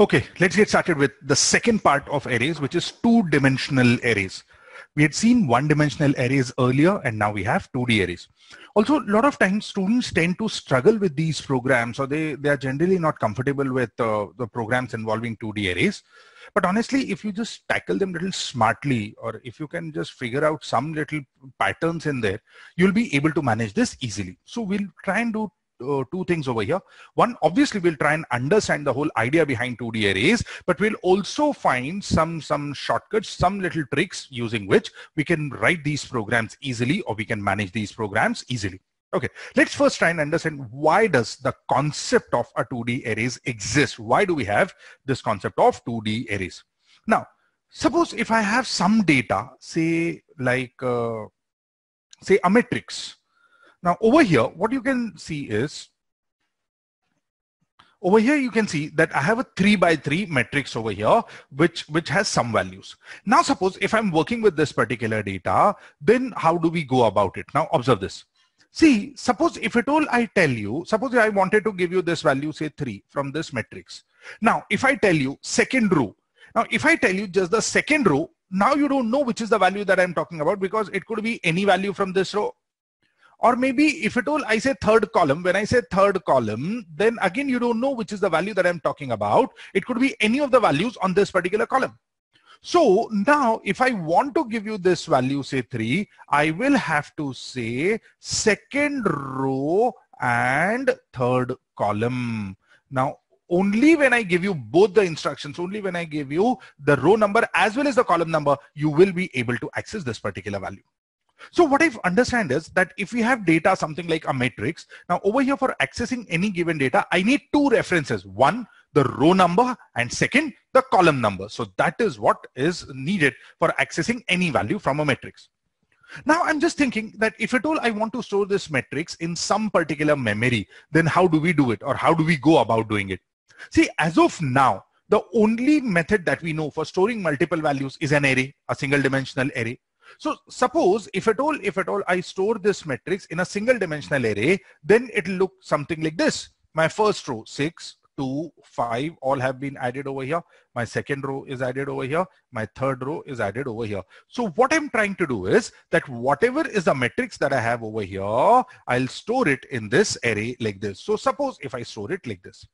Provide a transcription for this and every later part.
Okay, let's get started with the second part of arrays, which is two-dimensional arrays. We had seen one-dimensional arrays earlier, and now we have 2D arrays. Also, a lot of times students tend to struggle with these programs, or they, they are generally not comfortable with uh, the programs involving 2D arrays. But honestly, if you just tackle them little smartly, or if you can just figure out some little patterns in there, you'll be able to manage this easily. So we'll try and do uh, two things over here. One, obviously, we'll try and understand the whole idea behind 2D arrays, but we'll also find some, some shortcuts, some little tricks using which we can write these programs easily or we can manage these programs easily. Okay, let's first try and understand why does the concept of a 2D arrays exist? Why do we have this concept of 2D arrays? Now, suppose if I have some data, say like, uh, say a matrix, now over here, what you can see is, over here you can see that I have a 3 by 3 matrix over here, which, which has some values. Now suppose if I'm working with this particular data, then how do we go about it? Now observe this. See, suppose if at all I tell you, suppose I wanted to give you this value, say 3 from this matrix. Now, if I tell you second row, now if I tell you just the second row, now you don't know which is the value that I'm talking about because it could be any value from this row or maybe if at all I say third column, when I say third column, then again you don't know which is the value that I'm talking about. It could be any of the values on this particular column. So now if I want to give you this value, say 3, I will have to say second row and third column. Now only when I give you both the instructions, only when I give you the row number as well as the column number, you will be able to access this particular value. So what I've understand is that if we have data, something like a matrix, now over here for accessing any given data, I need two references. One, the row number and second, the column number. So that is what is needed for accessing any value from a matrix. Now I'm just thinking that if at all I want to store this matrix in some particular memory, then how do we do it or how do we go about doing it? See, as of now, the only method that we know for storing multiple values is an array, a single dimensional array. So suppose if at all, if at all I store this matrix in a single dimensional array, then it'll look something like this. My first row, six, two, five, all have been added over here. My second row is added over here. My third row is added over here. So what I'm trying to do is that whatever is the matrix that I have over here, I'll store it in this array like this. So suppose if I store it like this.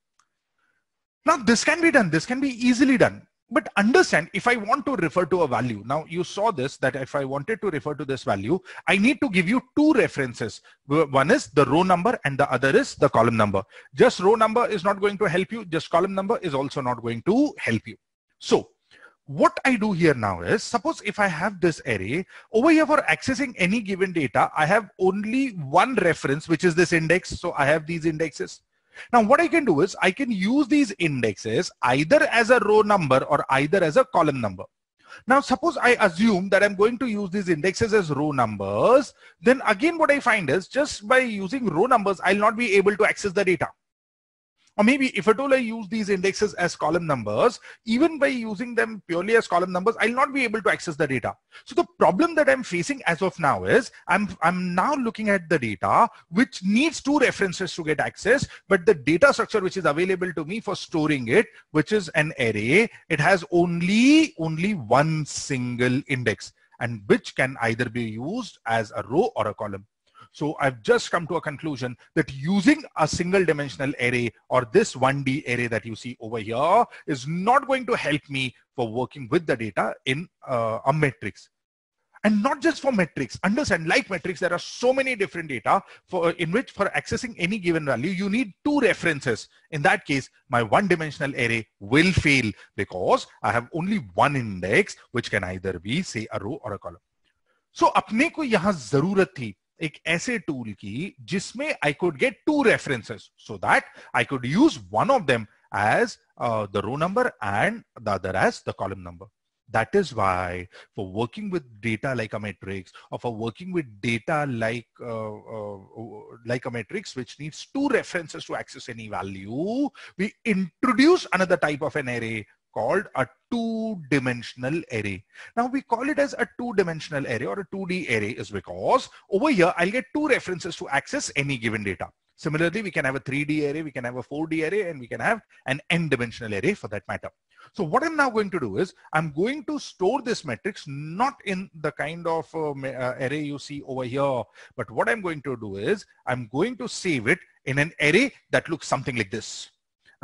Now this can be done. This can be easily done but understand if I want to refer to a value, now you saw this, that if I wanted to refer to this value, I need to give you two references. One is the row number and the other is the column number. Just row number is not going to help you. Just column number is also not going to help you. So what I do here now is, suppose if I have this array, over here for accessing any given data, I have only one reference, which is this index. So I have these indexes. Now what I can do is I can use these indexes either as a row number or either as a column number. Now suppose I assume that I'm going to use these indexes as row numbers, then again what I find is just by using row numbers, I'll not be able to access the data. Or maybe if at all I use these indexes as column numbers, even by using them purely as column numbers, I'll not be able to access the data. So the problem that I'm facing as of now is I'm, I'm now looking at the data which needs two references to get access, but the data structure which is available to me for storing it, which is an array, it has only, only one single index and which can either be used as a row or a column. So I've just come to a conclusion that using a single dimensional array or this 1D array that you see over here is not going to help me for working with the data in uh, a matrix. And not just for metrics. Understand like metrics there are so many different data for in which for accessing any given value you need two references. In that case my one dimensional array will fail because i have only one index which can either be say a row or a column. So apne ko yahan zarurat thi एक ऐसे tool की जिसमें I could get two references so that I could use one of them as uh, the row number and the other as the column number. That is why for working with data like a matrix or for working with data like, uh, uh, like a matrix which needs two references to access any value, we introduce another type of an array called a two-dimensional array. Now we call it as a two-dimensional array or a 2D array is because over here I'll get two references to access any given data. Similarly, we can have a 3D array, we can have a 4D array, and we can have an n-dimensional array for that matter. So what I'm now going to do is I'm going to store this matrix not in the kind of uh, uh, array you see over here, but what I'm going to do is I'm going to save it in an array that looks something like this.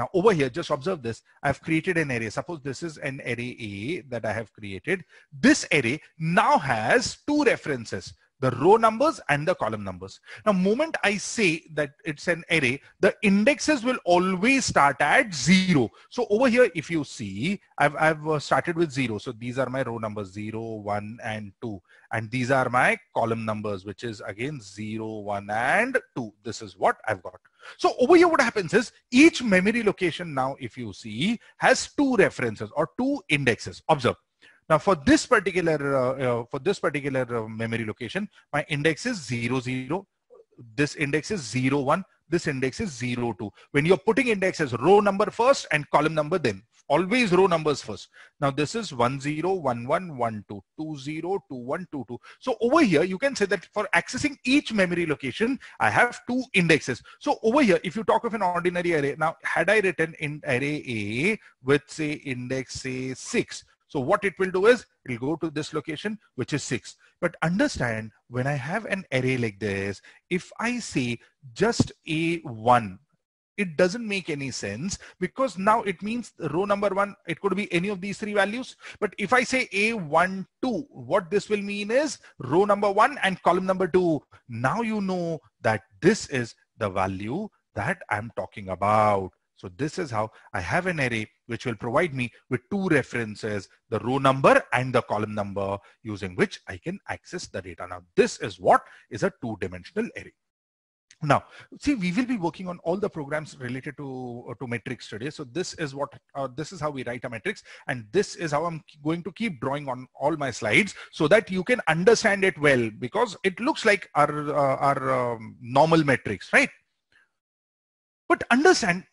Now over here, just observe this. I've created an array. Suppose this is an array A that I have created. This array now has two references the row numbers and the column numbers. Now, moment I say that it's an array, the indexes will always start at zero. So over here, if you see, I've, I've uh, started with zero. So these are my row numbers, zero, one, and two. And these are my column numbers, which is again zero, one, and two. This is what I've got. So over here, what happens is each memory location now, if you see, has two references or two indexes. Observe. Now for this particular uh, uh, for this particular uh, memory location, my index is 0, 0. This index is 0, 1. This index is 0, 2. When you're putting indexes, row number first and column number then. Always row numbers first. Now this is 1, 0, 1, 1, 1, 2, 2, 0, 2, 1, 2, 2. So over here, you can say that for accessing each memory location, I have two indexes. So over here, if you talk of an ordinary array, now had I written in array A with say index say 6, so what it will do is it will go to this location, which is six. But understand when I have an array like this, if I say just A1, it doesn't make any sense because now it means row number one, it could be any of these three values. But if I say A12, what this will mean is row number one and column number two. Now you know that this is the value that I'm talking about. So this is how I have an array which will provide me with two references, the row number and the column number using which I can access the data. Now this is what is a two-dimensional array. Now, see, we will be working on all the programs related to, uh, to metrics today. So this is what, uh, this is how we write a matrix. And this is how I'm going to keep drawing on all my slides so that you can understand it well because it looks like our, uh, our um, normal metrics, right? But understand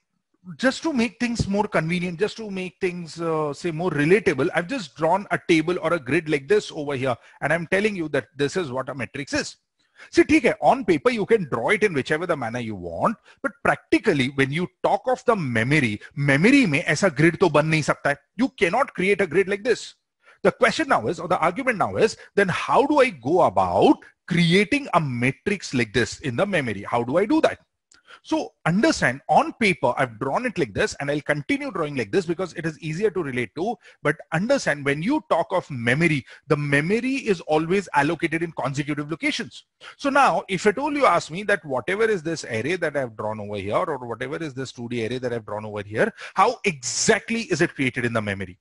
just to make things more convenient, just to make things uh, say more relatable, I've just drawn a table or a grid like this over here. And I'm telling you that this is what a matrix is. See, okay, on paper, you can draw it in whichever the manner you want, but practically when you talk of the memory, memory में ऐसा grid तो बन नहीं सकता है. You cannot create a grid like this. The question now is, or the argument now is, then how do I go about creating a matrix like this in the memory? How do I do that? So understand on paper, I've drawn it like this and I'll continue drawing like this because it is easier to relate to. But understand when you talk of memory, the memory is always allocated in consecutive locations. So now if at all you ask me that whatever is this array that I've drawn over here or whatever is this 2D array that I've drawn over here, how exactly is it created in the memory?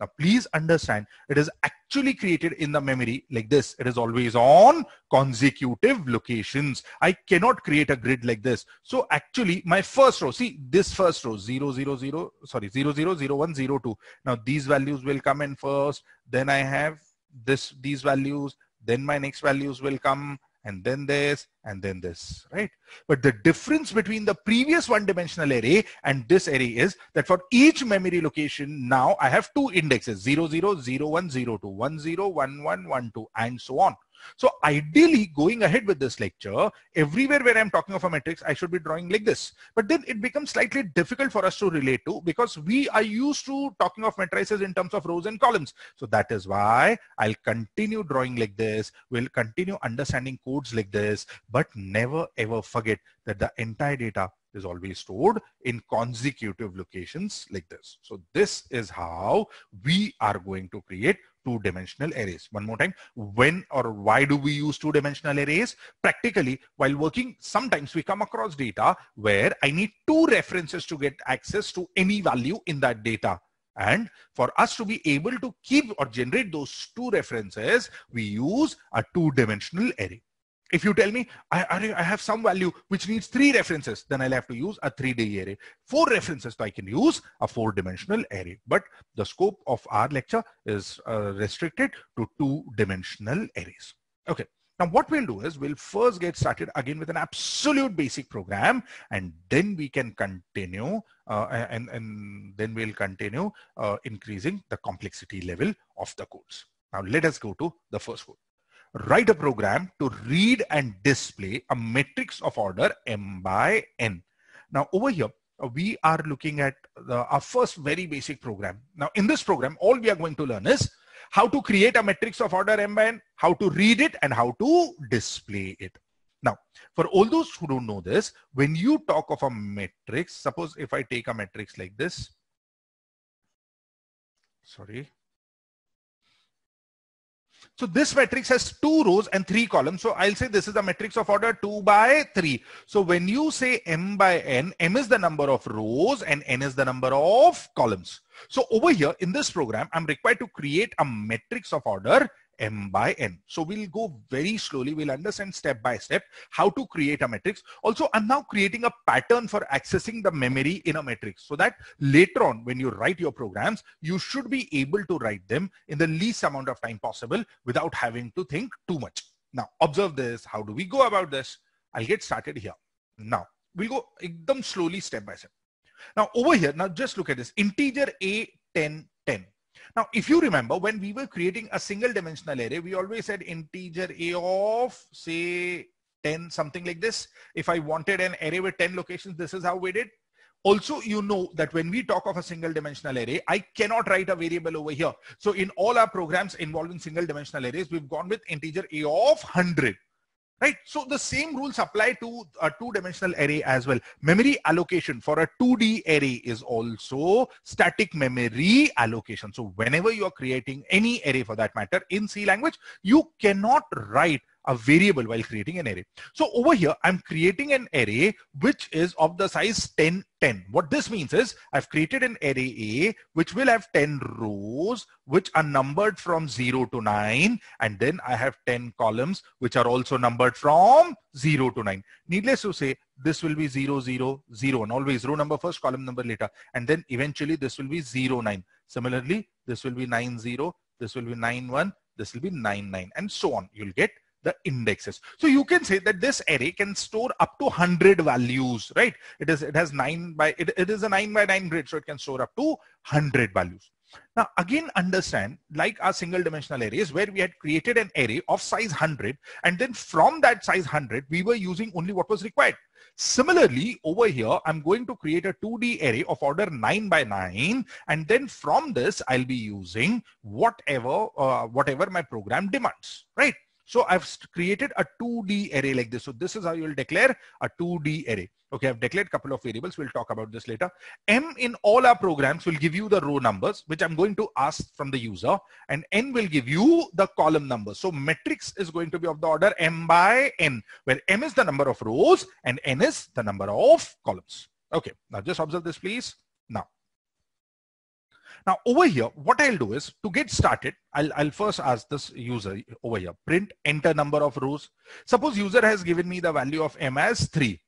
Now, please understand, it is actually created in the memory like this. It is always on consecutive locations. I cannot create a grid like this. So actually, my first row, see this first row, 0, 0, 0, sorry, 0, 0, 0, 1, 0, 2. Now, these values will come in first. Then I have this, these values. Then my next values will come and then this, and then this, right? But the difference between the previous one-dimensional array and this array is that for each memory location, now I have two indexes, 0, 0, 0, 1, 0, 2, 1, 0, 1, 1, 1, 2, and so on. So ideally going ahead with this lecture, everywhere where I'm talking of a matrix, I should be drawing like this. But then it becomes slightly difficult for us to relate to because we are used to talking of matrices in terms of rows and columns. So that is why I'll continue drawing like this. We'll continue understanding codes like this, but never ever forget that the entire data is always stored in consecutive locations like this. So this is how we are going to create two-dimensional arrays. One more time, when or why do we use two-dimensional arrays? Practically, while working, sometimes we come across data where I need two references to get access to any value in that data. And for us to be able to keep or generate those two references, we use a two-dimensional array. If you tell me I, I, have some value which needs three references, then I'll have to use a 3D array. Four references, so I can use a four-dimensional array. But the scope of our lecture is uh, restricted to two-dimensional arrays. Okay. Now what we'll do is we'll first get started again with an absolute basic program and then we can continue uh, and, and then we'll continue uh, increasing the complexity level of the codes. Now let us go to the first code. Write a program to read and display a matrix of order m by n. Now over here, we are looking at the, our first very basic program. Now in this program, all we are going to learn is how to create a matrix of order m by n, how to read it, and how to display it. Now, for all those who don't know this, when you talk of a matrix, suppose if I take a matrix like this, sorry, so this matrix has two rows and three columns. So I'll say this is a matrix of order 2 by 3. So when you say m by n, m is the number of rows and n is the number of columns. So over here in this program, I'm required to create a matrix of order m by n. So we'll go very slowly. We'll understand step by step how to create a matrix. Also, I'm now creating a pattern for accessing the memory in a matrix so that later on when you write your programs, you should be able to write them in the least amount of time possible without having to think too much. Now, observe this. How do we go about this? I'll get started here. Now, we'll go ekdam slowly step by step. Now, over here, now just look at this. Integer A 10 10 now, if you remember, when we were creating a single dimensional array, we always said integer a of, say, 10, something like this. If I wanted an array with 10 locations, this is how we did. Also, you know that when we talk of a single dimensional array, I cannot write a variable over here. So in all our programs involving single dimensional arrays, we've gone with integer a of 100 right? So the same rules apply to a two-dimensional array as well. Memory allocation for a 2D array is also static memory allocation. So whenever you are creating any array for that matter in C language, you cannot write a variable while creating an array. So over here, I'm creating an array which is of the size 10, 10. What this means is I've created an array A which will have 10 rows which are numbered from 0 to 9 and then I have 10 columns which are also numbered from 0 to 9. Needless to say, this will be 0, 0, 0 and always row number first, column number later and then eventually this will be 0, 9. Similarly, this will be 9, 0, this will be 9, 1, this will be 9, 9 and so on. You'll get the indexes. So you can say that this array can store up to 100 values, right? It is, it has nine by, it, it is a nine by nine grid, so it can store up to 100 values. Now again understand like our single dimensional arrays where we had created an array of size 100 and then from that size 100 we were using only what was required. Similarly over here I'm going to create a 2D array of order 9 by 9 and then from this I'll be using whatever uh, whatever my program demands, right? So I've created a 2D array like this. So this is how you will declare a 2D array. Okay, I've declared a couple of variables. We'll talk about this later. M in all our programs will give you the row numbers, which I'm going to ask from the user. And N will give you the column numbers. So matrix is going to be of the order M by N, where M is the number of rows and N is the number of columns. Okay, now just observe this, please. Now, now over here, what I'll do is to get started, I'll, I'll first ask this user over here, print enter number of rows. Suppose user has given me the value of m as 3.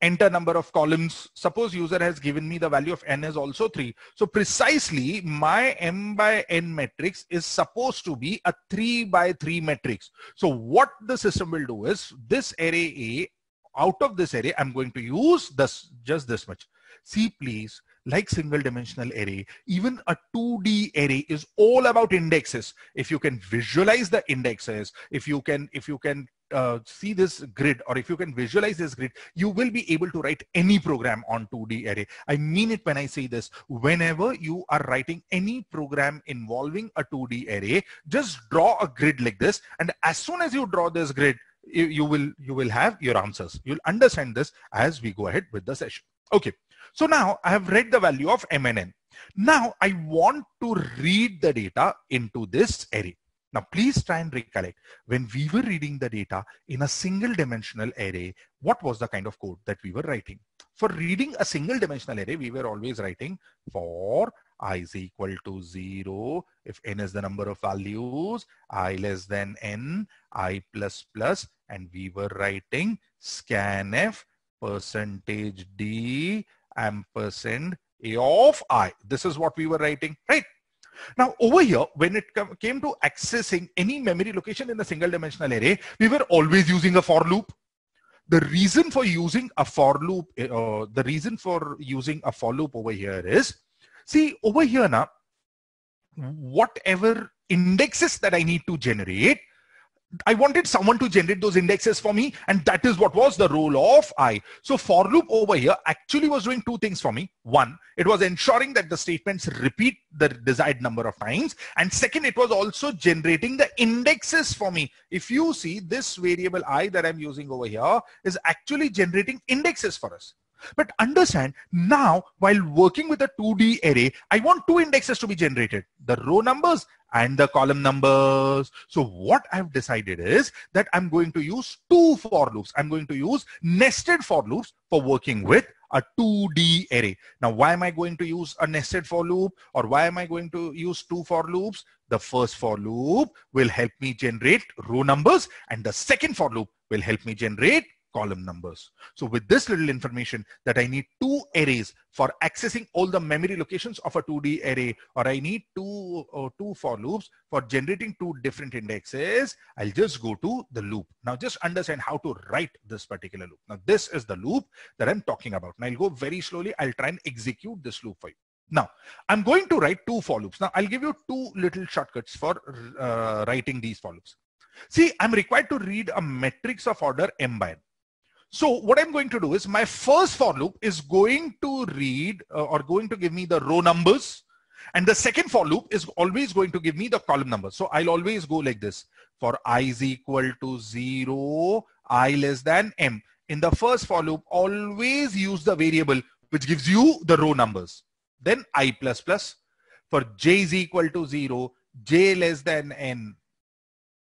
Enter number of columns. Suppose user has given me the value of n is also 3. So precisely my m by n matrix is supposed to be a 3 by 3 matrix. So what the system will do is this array A, out of this array, I'm going to use this just this much. See please, like single dimensional array, even a 2D array is all about indexes. If you can visualize the indexes, if you can, if you can uh, see this grid or if you can visualize this grid, you will be able to write any program on 2D array. I mean it when I say this, whenever you are writing any program involving a 2D array, just draw a grid like this. And as soon as you draw this grid, you, you will you will have your answers. You'll understand this as we go ahead with the session. Okay. So now I have read the value of MNN. Now I want to read the data into this array. Now please try and recollect when we were reading the data in a single dimensional array, what was the kind of code that we were writing? For reading a single dimensional array, we were always writing for i is equal to 0 if n is the number of values i less than n i plus plus and we were writing scanf percentage d ampersand a of i. This is what we were writing, right? Now over here, when it came to accessing any memory location in the single dimensional array, we were always using a for loop. The reason for using a for loop, uh, the reason for using a for loop over here is, see over here now, whatever indexes that I need to generate, I wanted someone to generate those indexes for me and that is what was the role of I. So for loop over here actually was doing two things for me. One, it was ensuring that the statements repeat the desired number of times and second, it was also generating the indexes for me. If you see this variable I that I'm using over here is actually generating indexes for us. But understand now while working with a 2D array, I want two indexes to be generated, the row numbers and the column numbers. So what I've decided is that I'm going to use two for loops. I'm going to use nested for loops for working with a 2D array. Now, why am I going to use a nested for loop or why am I going to use two for loops? The first for loop will help me generate row numbers and the second for loop will help me generate column numbers. So with this little information that I need two arrays for accessing all the memory locations of a 2D array, or I need two, uh, two for loops for generating two different indexes, I'll just go to the loop. Now just understand how to write this particular loop. Now this is the loop that I'm talking about. Now I'll go very slowly. I'll try and execute this loop for you. Now, I'm going to write two for loops. Now, I'll give you two little shortcuts for uh, writing these for loops. See, I'm required to read a matrix of order m by n. So what I'm going to do is my first for loop is going to read uh, or going to give me the row numbers. And the second for loop is always going to give me the column numbers. So I'll always go like this. For i is equal to 0, i less than m. In the first for loop, always use the variable which gives you the row numbers. Then i plus plus. For j is equal to 0, j less than n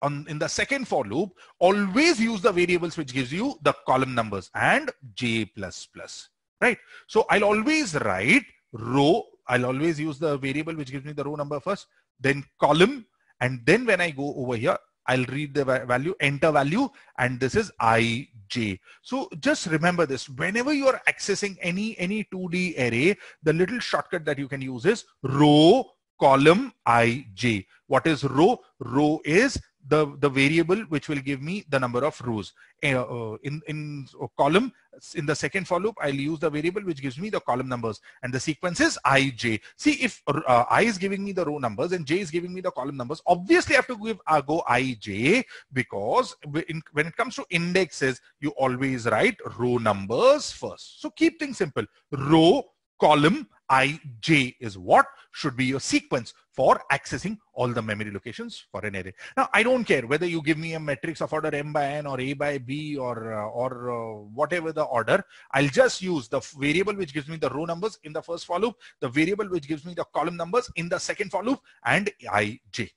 on in the second for loop, always use the variables which gives you the column numbers and j plus plus, right? So I'll always write row. I'll always use the variable which gives me the row number first, then column. And then when I go over here, I'll read the value, enter value, and this is ij. So just remember this, whenever you are accessing any, any 2D array, the little shortcut that you can use is row column ij. What is row? Row is the, the variable which will give me the number of rows. Uh, in, in column, in the second for loop, I'll use the variable which gives me the column numbers and the sequence is ij. See if uh, i is giving me the row numbers and j is giving me the column numbers, obviously I have to give uh, go ij because in, when it comes to indexes, you always write row numbers first. So keep things simple. Row, column, ij is what should be your sequence for accessing all the memory locations for an array. Now, I don't care whether you give me a matrix of order m by n or a by b or, uh, or uh, whatever the order. I'll just use the variable which gives me the row numbers in the first for loop, the variable which gives me the column numbers in the second for loop, and ij.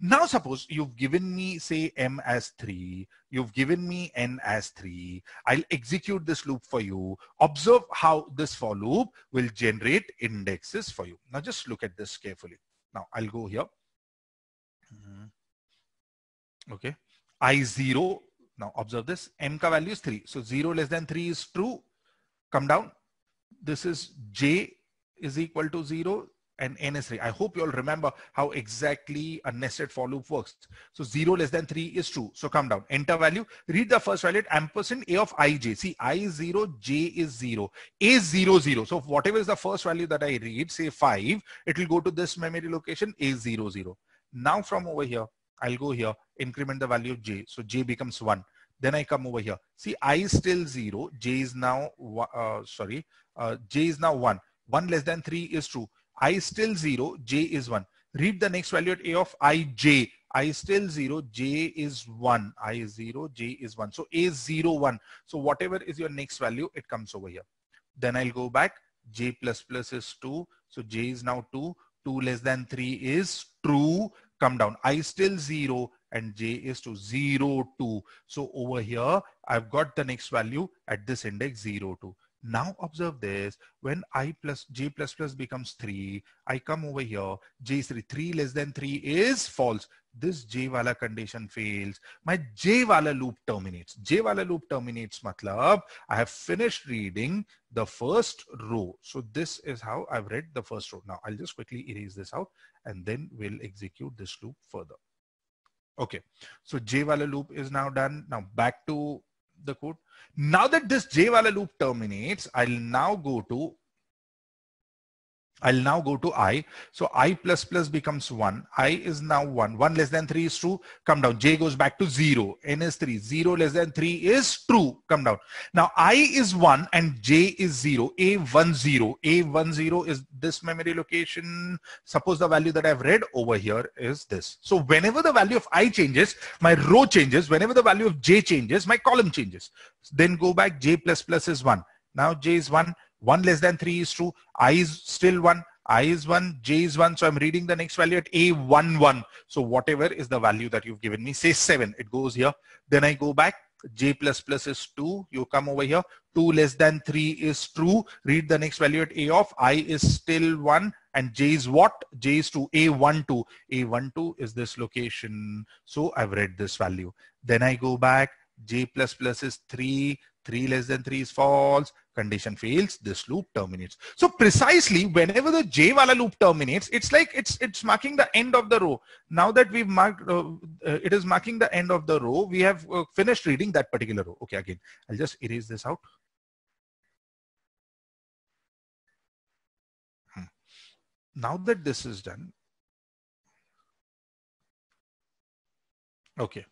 Now suppose you've given me say m as 3, you've given me n as 3. I'll execute this loop for you. Observe how this for loop will generate indexes for you. Now just look at this carefully. Now I'll go here. Mm-hmm. Okay. I0. Now observe this. M ka value is 3. So 0 less than 3 is true. Come down. This is J is equal to 0 and n is 3. I hope you all remember how exactly a nested for loop works. So 0 less than 3 is true. So come down, enter value, read the first value ampersand a of ij. See, i is 0, j is 0, a is 0, 0. So whatever is the first value that I read, say 5, it will go to this memory location a is 0, 0. Now from over here, I'll go here, increment the value of j. So j becomes 1. Then I come over here. See, i is still 0, j is now, uh, sorry, uh, j is now 1. 1 less than 3 is true i is still 0, j is 1. Read the next value at a of i, j. i is still 0, j is 1. i is 0, j is 1. So a is 0, 1. So whatever is your next value, it comes over here. Then I'll go back. j plus plus is 2. So j is now 2. 2 less than 3 is true. Come down. i is still 0 and j is to 0, 2. So over here, I've got the next value at this index 0, 2. Now observe this. When i plus j plus plus becomes 3, I come over here. j is 3. 3 less than 3 is false. This j wala condition fails. My j wala loop terminates. j wala loop terminates matlab I have finished reading the first row. So this is how I've read the first row. Now I'll just quickly erase this out and then we'll execute this loop further. Okay, so j wala loop is now done. Now back to the code. Now that this j wala loop terminates, I'll now go to I'll now go to i. So i plus plus becomes 1. i is now 1. 1 less than 3 is true. Come down. j goes back to 0. n is 3. 0 less than 3 is true. Come down. Now i is 1 and j is 0. a 1 0. a 1 0 is this memory location. Suppose the value that I've read over here is this. So whenever the value of i changes, my row changes. Whenever the value of j changes, my column changes. Then go back. j plus plus is 1. Now j is 1. 1 less than 3 is true. I is still 1. I is 1. J is 1. So I'm reading the next value at A1, 1. So whatever is the value that you've given me, say 7. It goes here. Then I go back. J plus plus is 2. You come over here. 2 less than 3 is true. Read the next value at A of. I is still 1. And J is what? J is 2. A1, 2. A1, 2 is this location. So I've read this value. Then I go back. J plus plus is 3. 3 less than 3 is false. Condition fails. This loop terminates. So precisely whenever the j wala loop terminates it's like it's it's marking the end of the row. Now that we've marked uh, uh, it is marking the end of the row we have uh, finished reading that particular row. Okay again i'll just erase this out. Hmm. now that this is done okay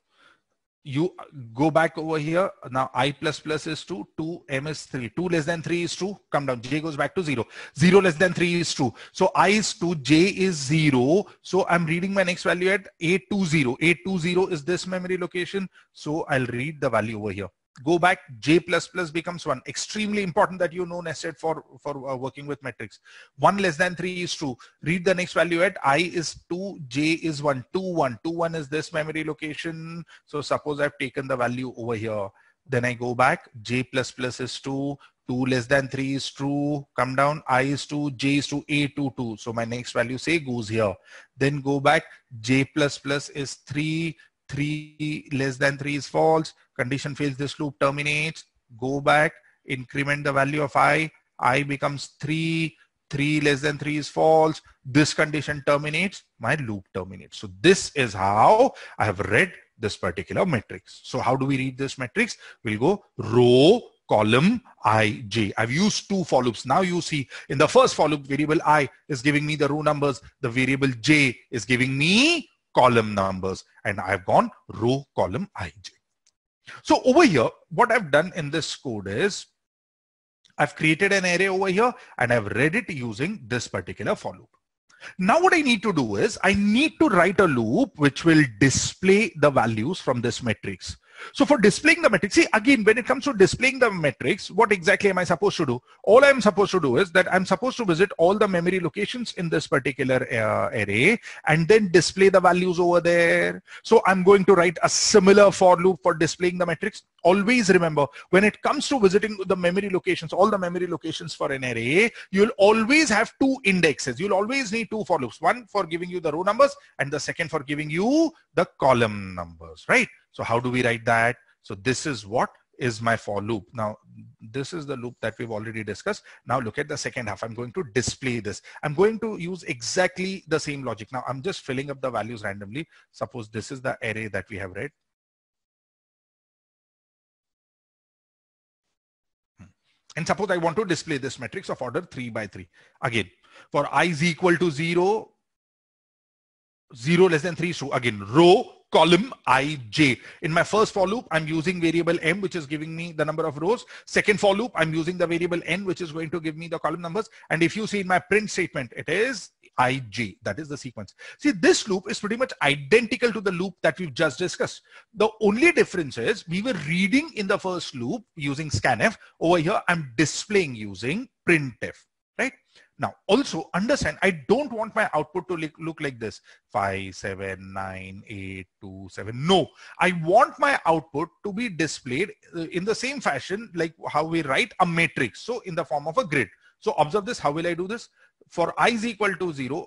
you uh, go back over here. Now i plus plus is 2, 2, m is 3. 2 less than 3 is 2. Come down. j goes back to 0. 0 less than 3 is 2. So i is 2, j is 0. So I'm reading my next value at 820. 820 is this memory location. So I'll read the value over here go back j plus plus becomes 1 extremely important that you know nested for for uh, working with metrics. 1 less than 3 is true read the next value at i is 2 j is 1 2 1 2 1 is this memory location. So suppose i've taken the value over here. Then i go back j plus plus is 2 2 less than 3 is true. Come down i is 2 j is 2 a 2 2 so my next value say goes here. Then go back j plus plus is 3 3 less than 3 is false. Condition fails, this loop terminates. Go back, increment the value of i. i becomes 3. 3 less than 3 is false. This condition terminates. My loop terminates. So this is how I have read this particular matrix. So how do we read this matrix? We'll go row, column i j i've used two for loops now you see in the first for loop variable i is giving me the row numbers the variable j is giving me column numbers and I've gone row column ij. So over here, what I've done in this code is I've created an array over here and I've read it using this particular for loop. Now what I need to do is I need to write a loop which will display the values from this matrix. So for displaying the metrics, see again, when it comes to displaying the metrics, what exactly am I supposed to do? All I'm supposed to do is that I'm supposed to visit all the memory locations in this particular uh, array and then display the values over there. So I'm going to write a similar for loop for displaying the metrics. Always remember, when it comes to visiting the memory locations, all the memory locations for an array, you'll always have two indexes. You'll always need two for loops. One for giving you the row numbers and the second for giving you the column numbers, right? So how do we write that? So this is what is my for loop. Now, this is the loop that we've already discussed. Now look at the second half. I'm going to display this. I'm going to use exactly the same logic. Now I'm just filling up the values randomly. Suppose this is the array that we have read. Hmm. And suppose I want to display this matrix of order 3 by 3. Again, for i is equal to 0, 0 less than 3 is true. Again, row column ij. In my first for loop, I'm using variable m, which is giving me the number of rows. Second for loop, I'm using the variable n, which is going to give me the column numbers. And if you see in my print statement, it is ij. That is the sequence. See, this loop is pretty much identical to the loop that we've just discussed. The only difference is we were reading in the first loop using scanf. Over here, I'm displaying using printf, right? Now, also understand, I don't want my output to look, like this. 5, 7, 9, 8, 2, 7. No, I want my output to be displayed uh, in the same fashion like how we write a matrix. So in the form of a grid. So observe this. How will I do this? For i is equal to 0,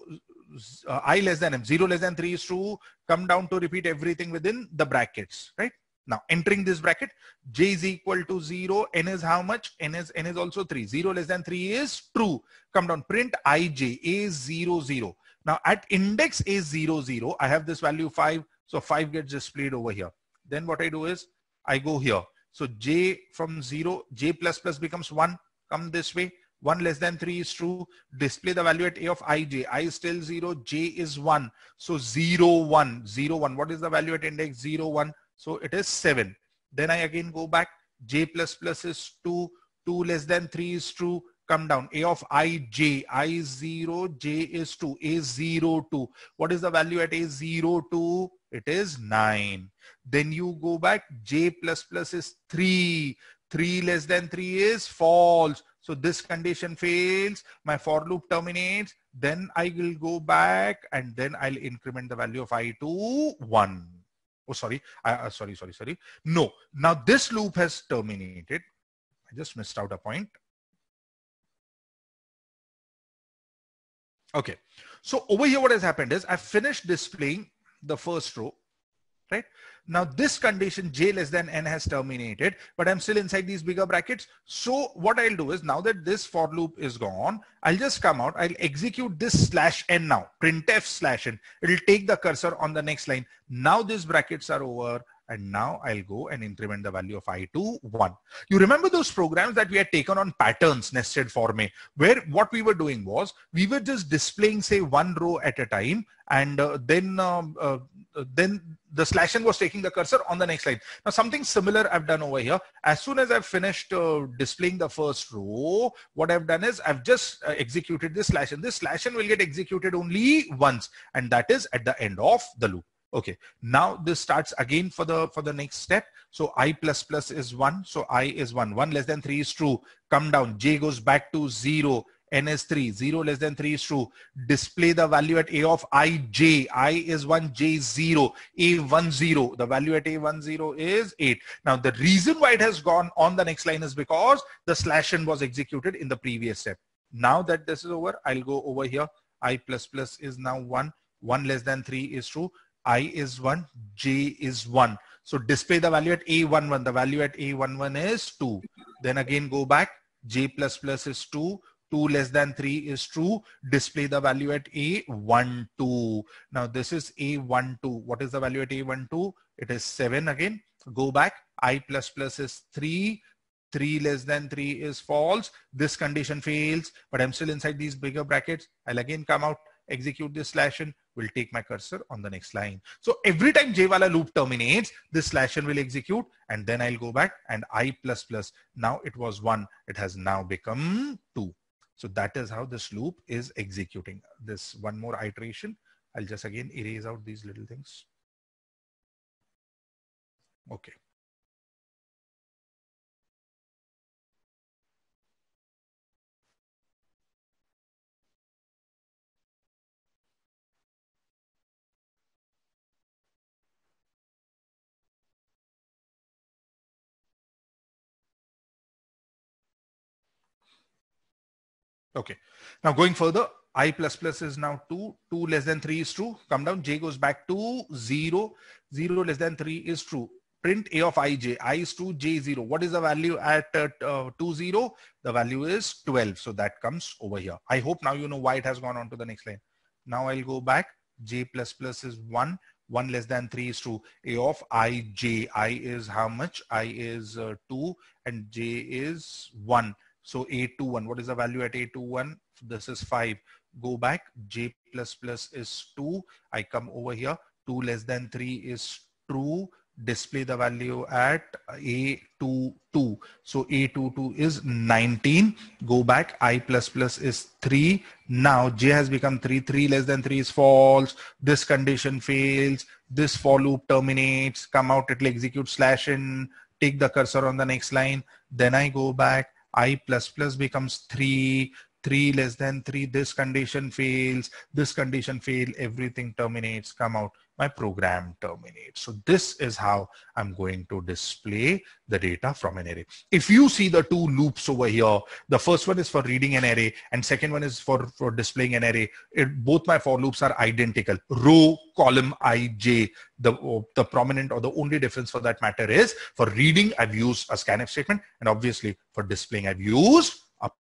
uh, i less than m, 0 less than 3 is true. Come down to repeat everything within the brackets, right? Now entering this bracket, j is equal to 0, n is how much? n is n is also 3. 0 less than 3 is true. Come down, print ij, a 0, 0. Now at index a 0, 0, I have this value 5. So 5 gets displayed over here. Then what I do is I go here. So j from 0, j plus plus becomes 1. Come this way. 1 less than 3 is true. Display the value at a of ij. i is still 0, j is 1. So 0, 1, 0, 1. What is the value at index? 0, 1. So it is 7. Then I again go back. J is 2. 2 less than 3 is true. Come down. A of i, j. i is 0. J is 2. A is 0, 2. What is the value at a 0, 2? It is 9. Then you go back. J is 3. 3 less than 3 is false. So this condition fails. My for loop terminates. Then I will go back and then I'll increment the value of i to 1. Oh, sorry. Uh, sorry, sorry, sorry. No. Now this loop has terminated. I just missed out a point. Okay. So over here, what has happened is I've finished displaying the first row, right? Now this condition j less than n has terminated, but I'm still inside these bigger brackets. So what I'll do is now that this for loop is gone, I'll just come out. I'll execute this slash n now, printf slash n. It'll take the cursor on the next line. Now these brackets are over and now I'll go and increment the value of i to 1. You remember those programs that we had taken on patterns nested for me, where what we were doing was we were just displaying say one row at a time and uh, then um, uh, then the slash n was taking the cursor on the next line. Now something similar I've done over here. As soon as I've finished uh, displaying the first row, what I've done is I've just uh, executed this slash n. This slash n will get executed only once and that is at the end of the loop. Okay, now this starts again for the for the next step. So i plus plus is 1. So i is 1. 1 less than 3 is true. Come down. j goes back to 0. n is 3. 0 less than 3 is true. Display the value at a of i j. i is 1, j 0. a 1 0. The value at a 1 0 is 8. Now the reason why it has gone on the next line is because the slash n was executed in the previous step. Now that this is over, I'll go over here. i plus plus is now 1. 1 less than 3 is true i is 1, j is 1. So display the value at a11. The value at a11 is 2. Then again go back. j plus plus is 2. 2 less than 3 is true. Display the value at a12. Now this is a12. What is the value at a12? It is 7 again. Go back. i plus plus is 3. 3 less than 3 is false. This condition fails, but I'm still inside these bigger brackets. I'll again come out, execute this slash n, will take my cursor on the next line. So every time jwala loop terminates, this slash n will execute and then I'll go back and i plus plus. Now it was one, it has now become two. So that is how this loop is executing. This one more iteration. I'll just again erase out these little things. Okay. Okay. Now going further, i plus plus is now 2. 2 less than 3 is true. Come down. j goes back to 0. 0 less than 3 is true. Print a of ij. i is 2, j 0. What is the value at uh, uh, 2, 0? The value is 12. So that comes over here. I hope now you know why it has gone on to the next line. Now I'll go back. j plus plus is 1. 1 less than 3 is true. A of ij. i is how much? i is uh, 2 and j is 1. So A21, what is the value at A21? This is 5. Go back, J is 2. I come over here. 2 less than 3 is true. Display the value at A22. So A22 is 19. Go back, I is 3. Now J has become 3. 3 less than 3 is false. This condition fails. This for loop terminates. Come out, it will execute slash in. Take the cursor on the next line. Then I go back i plus plus becomes 3 3 less than 3, this condition fails, this condition fail, everything terminates, come out, my program terminates. So this is how I'm going to display the data from an array. If you see the two loops over here, the first one is for reading an array and second one is for, for displaying an array. It, both my for loops are identical. Row, column, i, j. The, the prominent or the only difference for that matter is for reading, I've used a scanf statement and obviously for displaying, I've used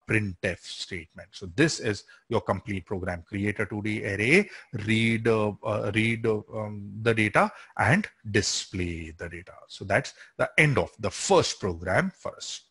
printf statement. So this is your complete program. Create a 2D array, read uh, uh, read uh, um, the data, and display the data. So that's the end of the first program us.